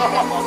Bye.